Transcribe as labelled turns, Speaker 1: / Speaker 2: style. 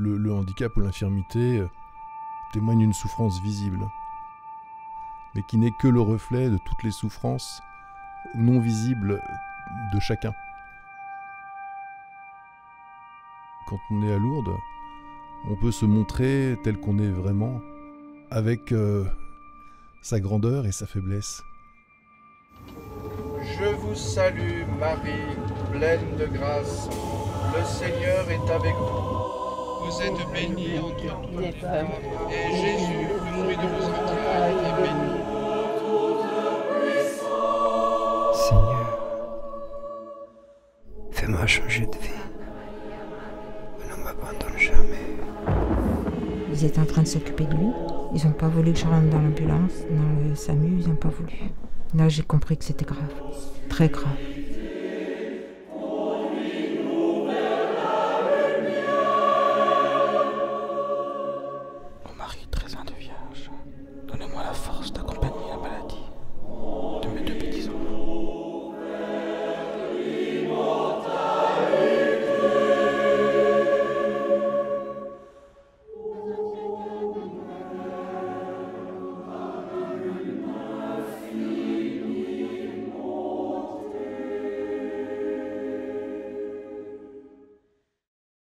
Speaker 1: Le, handicap ou l'infirmité euh, témoigne d'une souffrance visible, mais qui n'est que le reflet de toutes les souffrances non visibles de chacun. Quand on est à Lourdes, on peut se montrer tel qu'on est vraiment, avec euh, sa grandeur et sa faiblesse.
Speaker 2: Je vous salue Marie, pleine de grâce. Le Seigneur est avec vous. Vous êtes bénie entre toutes les femmes, et Jésus, le fruit de vos entrailles, est béni.
Speaker 3: Seigneur, fais-moi changer de vie. Ne m'abandonne jamais.
Speaker 4: Ils étaient en train de s'occuper de lui. Ils n'ont pas voulu que je rentre dans l'ambulance, dans le SAMU, ils n'ont pas voulu. Là, j'ai compris que c'était grave, très grave. Agora a voz